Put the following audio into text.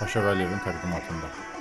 Paşa Galyev'in takdimatında.